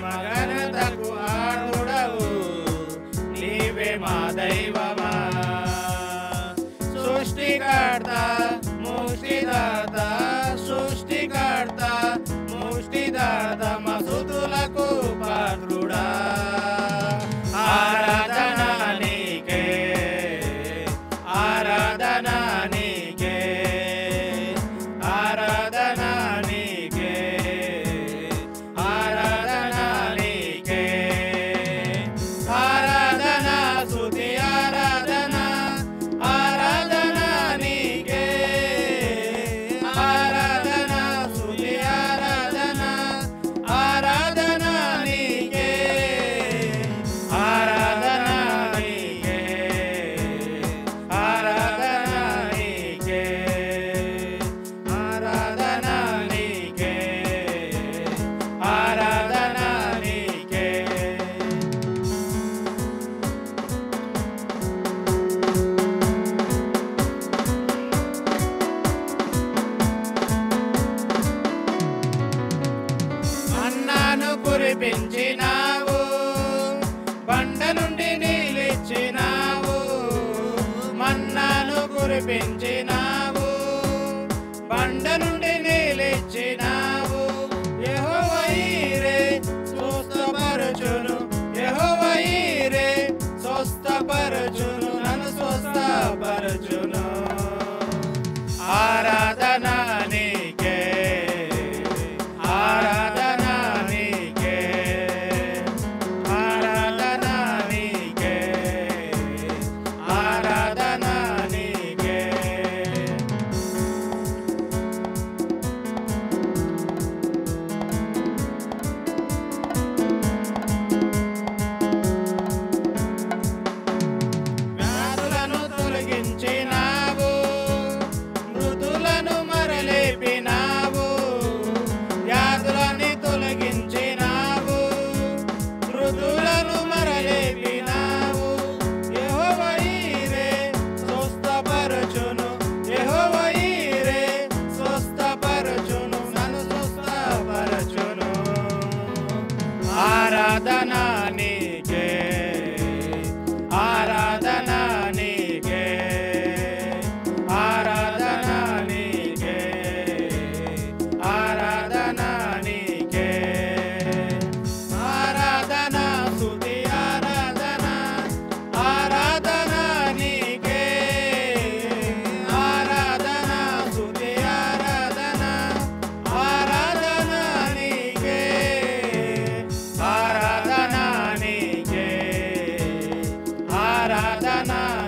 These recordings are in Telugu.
Magarada Aradhana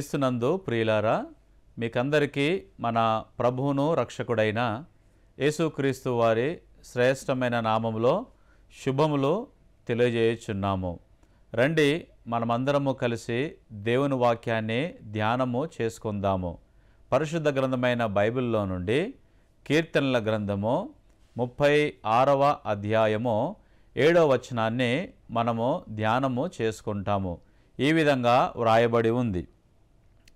క్రీస్తునందు ప్రియులారా మీకందరికీ మన ప్రభువును రక్షకుడైన యేసుక్రీస్తు వారి శ్రేష్టమైన నామములో శుభములు తెలియజేయుచున్నాము. రండి మనమందరము కలిసి దేవుని వాక్యాన్ని ధ్యానము చేసుకుందాము. పరిశుద్ధ గ్రంథమైన బైబిల్లో నుండి కీర్తనల గ్రంథము ముప్పై ఆరవ అధ్యాయము ఏడవ వచనాన్ని మనము ధ్యానము చేసుకుంటాము. ఈ విధంగా వ్రాయబడి ఉంది.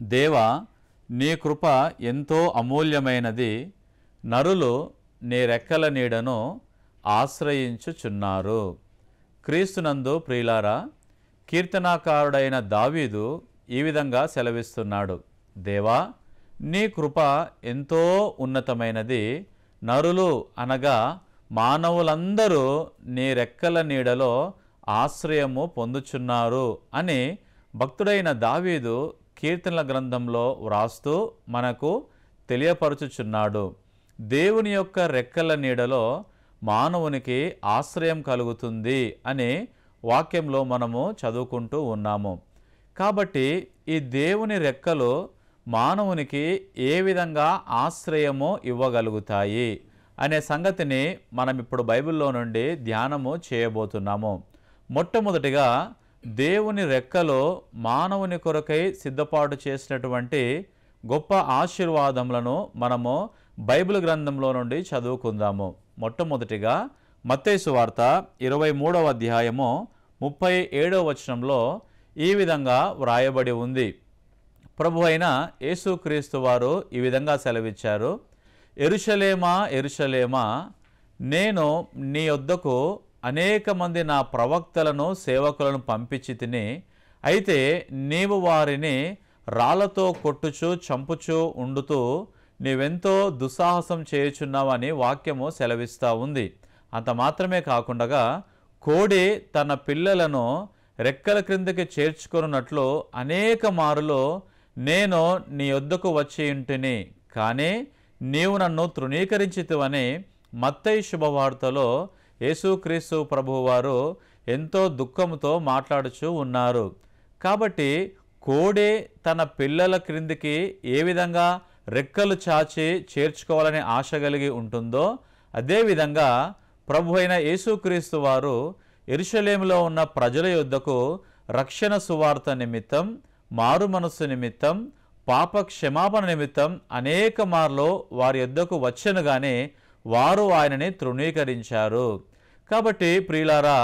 దేవా నీ కృప ఎంతో అమూల్యమైనది. నరులు నీ రెక్కల నీడను ఆశ్రయించుచున్నారు. క్రీస్తునందు ప్రియులారా కీర్తనాకారుడైన దావీదు ఈ విధంగా సెలవిస్తున్నాడు. దేవా నీ కృప ఎంతో ఉన్నతమైనది. నరులు అనగా మానవులందరూ నీ రెక్కల నీడలో ఆశ్రయము పొందుచున్నారు అని భక్తుడైన దావీదు కీర్తనల గ్రంథంలో వ్రాస్తూ మనకు తెలియపరచుచున్నాడు. దేవుని యొక్క రెక్కల నీడలో మానవునికి ఆశ్రయం కలుగుతుంది అని వాక్యంలో మనము చదువుకుంటూ ఉన్నాము. కాబట్టి ఈ దేవుని రెక్కలు మానవునికి ఏ విధంగా ఆశ్రయము ఇవ్వగలుగుతాయి అనే సంగతిని మనం ఇప్పుడు బైబిల్లో నుండి ధ్యానము చేయబోతున్నాము. మొట్టమొదటిగా దేవుని రెక్కలో మానవుని కొరకై సిద్ధపాటు చేసినటువంటి గొప్ప ఆశీర్వాదములను మనము బైబిల్ గ్రంథంలో నుండి చదువుకుందాము. మొట్టమొదటిగా మత్తేసు వార్త ఇరవై మూడవ అధ్యాయము ముప్పై ఏడవ వచనంలో ఈ విధంగా వ్రాయబడి ఉంది. ప్రభు అయిన యేసుక్రీస్తు వారు ఈ విధంగా సెలవిచ్చారు. ఎరుషలేమా ఎరుషలేమా నేను నీ వద్దకు అనేక మంది నా ప్రవక్తలను సేవకులను పంపించి తిని అయితే నీవు వారిని రాళ్ళతో కొట్టుచు చంపుచూ ఉండుతూ నీవెంతో దుస్సాహసం చేయుచున్నావని వాక్యము సెలవిస్తూ ఉంది. అంత మాత్రమే కాకుండా కోడి తన పిల్లలను రెక్కల క్రిందకి చేర్చుకొనున్నట్లు అనేక మారులు నేను నీ వద్దకు వచ్చి ఇంటిని కానీ నీవు నన్ను తృణీకరించితివని మత్తయి శుభవార్తలో యేసుక్రీస్తు ప్రభువారు ఎంతో దుఃఖంతో మాట్లాడుచూ ఉన్నారు. కాబట్టి కోడే తన పిల్లల క్రిందికి ఏ విధంగా రెక్కలు చాచి చేర్చుకోవాలని ఆశ కలిగి ఉంటుందో అదేవిధంగా ప్రభు అయిన యేసుక్రీస్తు వారు ఎరుషలేములో ఉన్న ప్రజల యొద్దకు రక్షణ సువార్త నిమిత్తం మారు మనస్సు నిమిత్తం పాప క్షమాపణ నిమిత్తం అనేక మార్లు వారి యొద్దకు వచ్చను గాని వారు ఆయనని తృణీకరించారు. కాబట్టి ప్రియులారా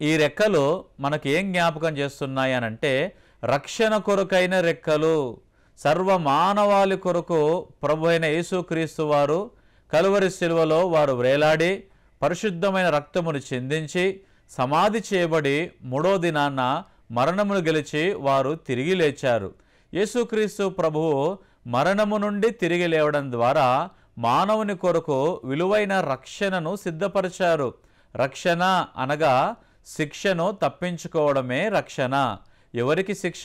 ఈ రెక్కలు మనకి ఏం జ్ఞాపకం చేస్తున్నాయి అని అంటే రక్షణ కొరకైన రెక్కలు సర్వ మానవాళి కొరకు ప్రభు అయిన యేసుక్రీస్తు వారు కలువరి శిలువలో వారు వ్రేలాడి పరిశుద్ధమైన రక్తమును చెందించి సమాధి చేయబడి మూడో దినాన్న మరణమును గెలిచి వారు తిరిగి లేచారు. యేసుక్రీస్తు ప్రభువు మరణము నుండి తిరిగి లేవడం ద్వారా మానవుని కొరకు విలువైన రక్షణను సిద్ధపరిచారు. రక్షణ అనగా శిక్షను తప్పించుకోవడమే రక్షణ. ఎవరికి శిక్ష?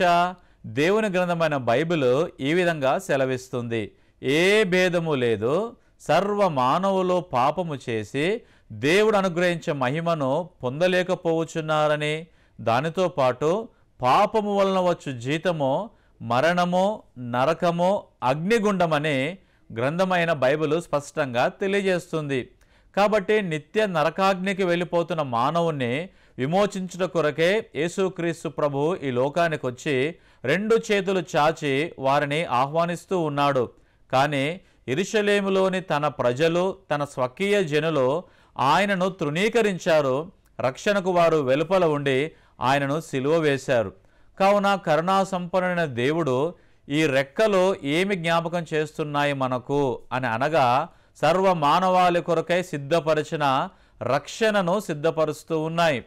దేవుని గ్రంథమైన బైబిల్ ఈ విధంగా సెలవిస్తుంది. ఏ భేదము లేదు. సర్వ మానవులు పాపము చేసి దేవుడు అనుగ్రహించే మహిమను పొందలేకపోవచ్చున్నారని. దానితో పాటు పాపము వలన వచ్చు జీతము మరణము నరకము అగ్నిగుండమని గ్రంథమైన బైబిల్ స్పష్టంగా తెలియజేస్తుంది. కాబట్టి నిత్య నరకాగ్నికి వెళ్ళిపోతున్న మానవుణ్ణి విమోచించుట కొరకే యేసుక్రీస్తు ప్రభు ఈ లోకానికి వచ్చి రెండు చేతులు చాచి వారిని ఆహ్వానిస్తూ ఉన్నాడు. కానీ ఇరుషలేములోని తన ప్రజలు తన స్వకీయ జనులు ఆయనను తృణీకరించారు. రక్షణకు వారు వెలుపల ఉండి ఆయనను సిలువ వేశారు. కావున కరుణా సంపన్నుడైన దేవుడు ఈ రెక్కలు ఏమి జ్ఞాపకం చేస్తున్నాయి మనకు అని అనగా సర్వ మానవాళి కొరకై సిద్ధపరిచిన రక్షణను సిద్ధపరుస్తూ ఉన్నాయి.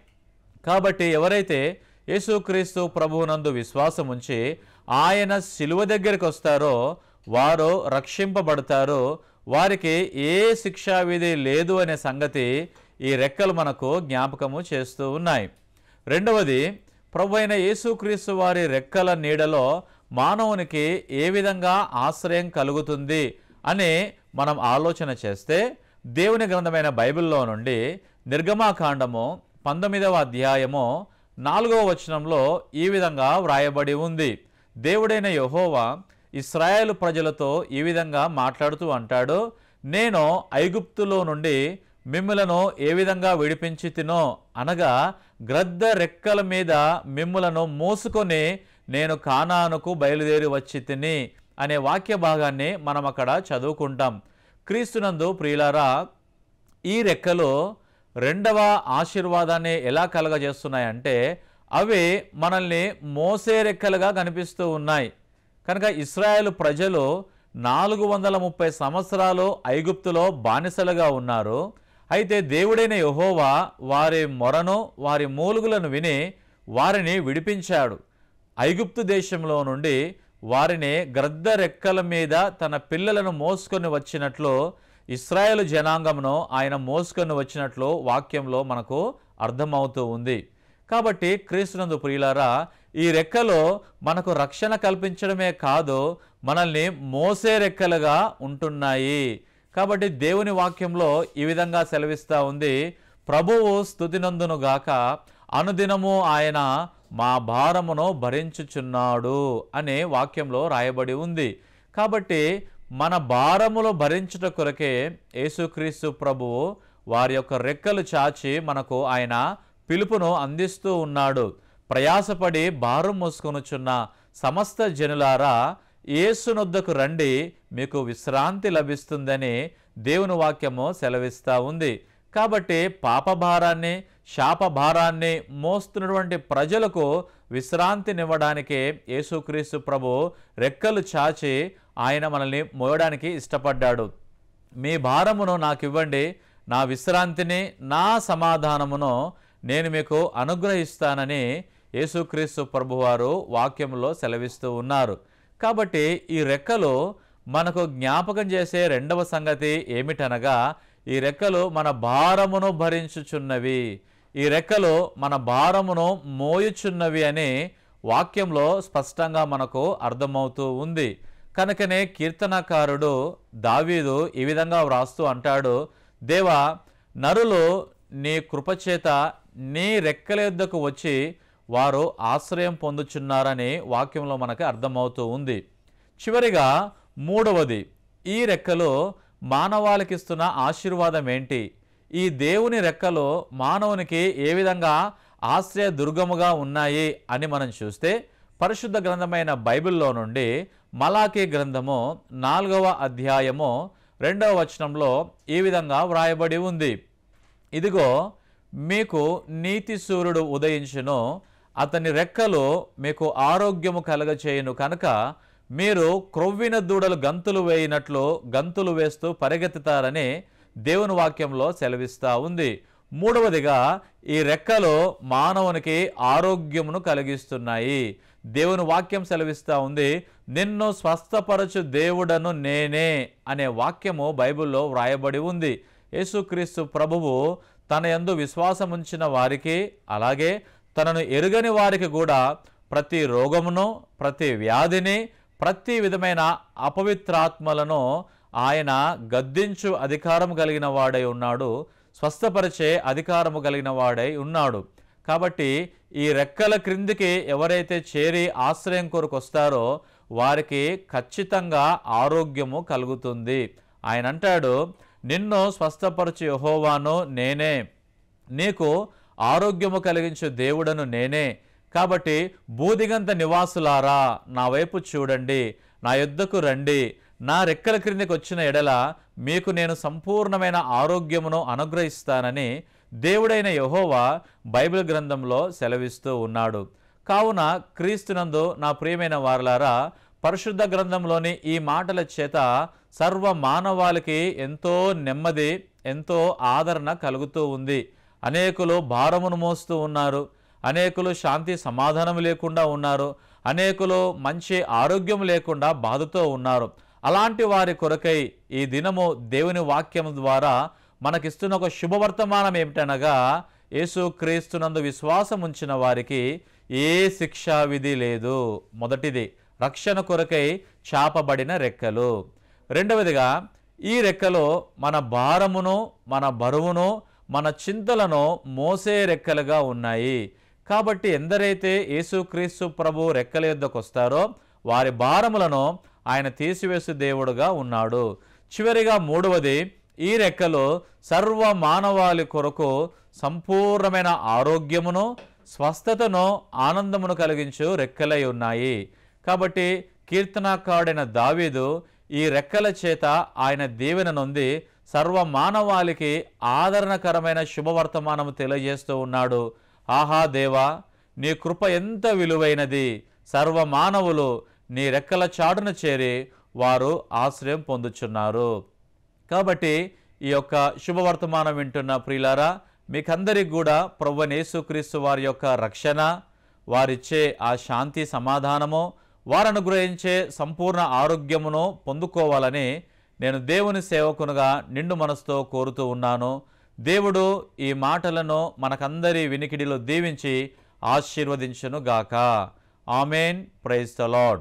కాబట్టి ఎవరైతే యేసుక్రీస్తు ప్రభువునందు విశ్వాసం ఉంచి ఆయన శిలువ దగ్గరికి వస్తారో వారు రక్షింపబడతారు వారికి ఏ శిక్షా విధి లేదు అనే సంగతి ఈ రెక్కలు మనకు జ్ఞాపకము చేస్తూ ఉన్నాయి. రెండవది ప్రభు అయిన యేసుక్రీస్తు వారి రెక్కల నీడలో మానవునికి ఏ విధంగా ఆశ్రయం కలుగుతుంది అని మనం ఆలోచన చేస్తే దేవుని గ్రంథమైన బైబిల్లో నుండి నిర్గమాకాండము పంతొమ్మిదవ అధ్యాయము నాలుగవ వచనంలో ఈ విధంగా వ్రాయబడి ఉంది. దేవుడైన యహోవా ఇస్రాయేల్ ప్రజలతో ఈ విధంగా మాట్లాడుతూ అంటాడు నేను ఐగుప్తులో నుండి మిమ్ములను ఏ విధంగా విడిపించి తినో? అనగా గ్రద్ద రెక్కల మీద మిమ్ములను మోసుకొని నేను కానానుకు బయలుదేరి వచ్చి తిని అనే వాక్య భాగాన్ని మనం అక్కడ చదువుకుంటాం. క్రీస్తునందు ప్రియులారా ఈ రెక్కలు రెండవ ఆశీర్వాదాన్ని ఎలా కలగజేస్తున్నాయంటే అవి మనల్ని మోసే రెక్కలుగా కనిపిస్తూ ఉన్నాయి. కనుక ఇస్రాయేల్ ప్రజలు నాలుగు వందల ముప్పై సంవత్సరాలు ఐగుప్తులో బానిసలుగా ఉన్నారు. అయితే దేవుడైన యహోవా వారి మొరను వారి మూలుగులను విని వారిని విడిపించాడు. ఐగుప్తు దేశంలో నుండి వారిని గ్రద్ద రెక్కల మీద తన పిల్లలను మోసుకొని వచ్చినట్లు ఇస్రాయేల్ జనాంగమును ఆయన మోసుకొని వచ్చినట్లు వాక్యంలో మనకు అర్థమవుతూ ఉంది. కాబట్టి క్రీస్తునందు ప్రియులారా ఈ రెక్కలో మనకు రక్షణ కల్పించడమే కాదు మనల్ని మోసే రెక్కలుగా ఉంటున్నాయి. కాబట్టి దేవుని వాక్యంలో ఈ విధంగా సెలవిస్తూ ఉంది ప్రభువు స్థుతినందును గాక అనుదినము ఆయన మా భారమును భరించుచున్నాడు అనే వాక్యంలో రాయబడి ఉంది. కాబట్టి మన భారములు భరించుట కొరకే యేసుక్రీస్తు ప్రభువు వారి యొక్క రెక్కలు చాచి మనకు ఆయన పిలుపును అందిస్తూ ఉన్నాడు. ప్రయాసపడి భారం మోసుకొనుచున్న సమస్త జనులారా ఏసునొద్దకు రండి మీకు విశ్రాంతి లభిస్తుందని దేవుని వాక్యము సెలవిస్తూ ఉంది. కాబట్టి పాపభారాన్ని శాపభారాన్ని మోస్తున్నటువంటి ప్రజలకు విశ్రాంతినివ్వడానికే యేసుక్రీస్తు ప్రభు రెక్కలు చాచి ఆయన మనల్ని మోయడానికి ఇష్టపడ్డాడు. మీ భారమును నాకు ఇవ్వండి నా విశ్రాంతిని నా సమాధానమును నేను మీకు అనుగ్రహిస్తానని యేసుక్రీస్తు ప్రభువారు వాక్యంలో సెలవిస్తూ ఉన్నారు. కాబట్టి ఈ రెక్కలు మనకు జ్ఞాపకం చేసే రెండవ సంగతి ఏమిటనగా ఈ రెక్కలు మన భారమును భరించుచున్నవి. ఈ రెక్కలు మన భారమును మోయుచున్నవి అని వాక్యంలో స్పష్టంగా మనకు అర్థమవుతూ ఉంది. కనుకనే కీర్తనకారుడు దావీదు ఈ విధంగా వ్రాస్తూ అంటాడు దేవా నరులు నీ కృపచేత నీ రెక్కల యొద్దకు వచ్చి వారు ఆశ్రయం పొందుచున్నారని వాక్యంలో మనకు అర్థమవుతూ ఉంది. చివరిగా మూడవది ఈ రెక్కలు మానవాళికిస్తున్న ఆశీర్వాదం ఏంటి? ఈ దేవుని రెక్కలు మానవునికి ఏ విధంగా ఆశ్రయ దుర్గముగా ఉన్నాయి అని మనం చూస్తే పరిశుద్ధ గ్రంథమైన బైబిల్లో నుండి మలాకీ గ్రంథము నాలుగవ అధ్యాయము రెండవ వచనంలో ఈ విధంగా వ్రాయబడి ఉంది. ఇదిగో మీకు నీతి సూర్యుడు ఉదయించును అతని రెక్కలు మీకు ఆరోగ్యము కలగచేయును కనుక మీరు క్రొవ్విన దూడలు గంతులు వేయినట్లు గంతులు వేస్తూ పరిగెత్తుతారని దేవుని వాక్యంలో సెలవిస్తూ ఉంది. మూడవదిగా ఈ రెక్కలు మానవునికి ఆరోగ్యమును కలిగిస్తున్నాయి. దేవుని వాక్యం సెలవిస్తూ ఉంది నిన్ను స్వస్థపరచు దేవుడను నేనే అనే వాక్యము బైబిల్లో వ్రాయబడి ఉంది. యేసుక్రీస్తు ప్రభువు తన యందు విశ్వాసముంచిన వారికి అలాగే తనను ఎరుగని వారికి కూడా ప్రతి రోగమును ప్రతి వ్యాధిని ప్రతి విధమైన అపవిత్రాత్మలను ఆయన గద్దించు అధికారం కలిగిన వాడై ఉన్నాడు స్వస్థపరిచే అధికారము కలిగిన వాడై ఉన్నాడు. కాబట్టి ఈ రెక్కల క్రిందికి ఎవరైతే చేరి ఆశ్రయం కొరకు వస్తారో వారికి ఖచ్చితంగా ఆరోగ్యము కలుగుతుంది. ఆయన అంటాడు నిన్ను స్వస్థపరచు యహోవాను నేనే. నీకు ఆరోగ్యము కలిగించు దేవుడను నేనే. కాబట్టి బూదిగంత నివాసులారా నా వైపు చూడండి. నా యుద్ధకు రండి. నా రెక్కల క్రిందకి వచ్చిన ఎడల మీకు నేను సంపూర్ణమైన ఆరోగ్యమును అనుగ్రహిస్తానని దేవుడైన యహోవా బైబిల్ గ్రంథంలో సెలవిస్తూ ఉన్నాడు. కావున క్రీస్తునందు నా ప్రియమైన వారలారా పరిశుద్ధ గ్రంథంలోని ఈ మాటల చేత సర్వ మానవాళికి ఎంతో నెమ్మది ఎంతో ఆదరణ కలుగుతూ ఉంది. అనేకులు భారమును మోస్తూ ఉన్నారు. అనేకులు శాంతి సమాధానం లేకుండా ఉన్నారు. అనేకులు మంచి ఆరోగ్యం లేకుండా బాధతో ఉన్నారు. అలాంటి వారి కొరకై ఈ దినము దేవుని వాక్యం ద్వారా మనకిస్తున్న ఒక శుభవర్తమానం ఏమిటనగా యేసు క్రీస్తునందు విశ్వాసం ఉంచిన వారికి ఏ శిక్షా విధి లేదు. మొదటిది రక్షణ కొరకై చాపబడిన రెక్కలు. రెండవదిగా ఈ రెక్కలో మన భారమును మన బరువును మన చింతలను మోసే రెక్కలుగా ఉన్నాయి. కాబట్టి ఎందరైతే యేసుక్రీస్తు ప్రభు రెక్కల యొద్దకు వస్తారో వారి భారములను ఆయన తీసివేసు దేవుడుగా ఉన్నాడు. చివరిగా మూడవది ఈ రెక్కలు సర్వ మానవాళి కొరకు సంపూర్ణమైన ఆరోగ్యమును స్వస్థతను ఆనందమును కలిగించు రెక్కలై ఉన్నాయి. కాబట్టి కీర్తనాకారుడైన దావీదు ఈ రెక్కల చేత ఆయన దీవెన నొంది సర్వ మానవాళికి ఆదరణకరమైన శుభవర్తమానము తెలియజేస్తూ ఉన్నాడు. ఆహా దేవా నీ కృప ఎంత విలువైనది. సర్వ మానవులు నీ రెక్కల చాటున చేరి వారు ఆశ్రయం పొందుచున్నారు. కాబట్టి ఈ యొక్క శుభవర్తమానం వింటున్న ప్రియులారా మీకందరికి కూడా ప్రభు వారి యొక్క రక్షణ వారిచ్చే ఆ శాంతి సమాధానము వారు అనుగ్రహించే సంపూర్ణ ఆరోగ్యమును పొందుకోవాలని నేను దేవుని సేవకునుగా నిండు మనసుతో కోరుతూ ఉన్నాను. దేవుడు ఈ మాటలను మనకందరి వినికిడిలో దీవించి ఆశీర్వదించును గాక ఆమెన్. Praise the lord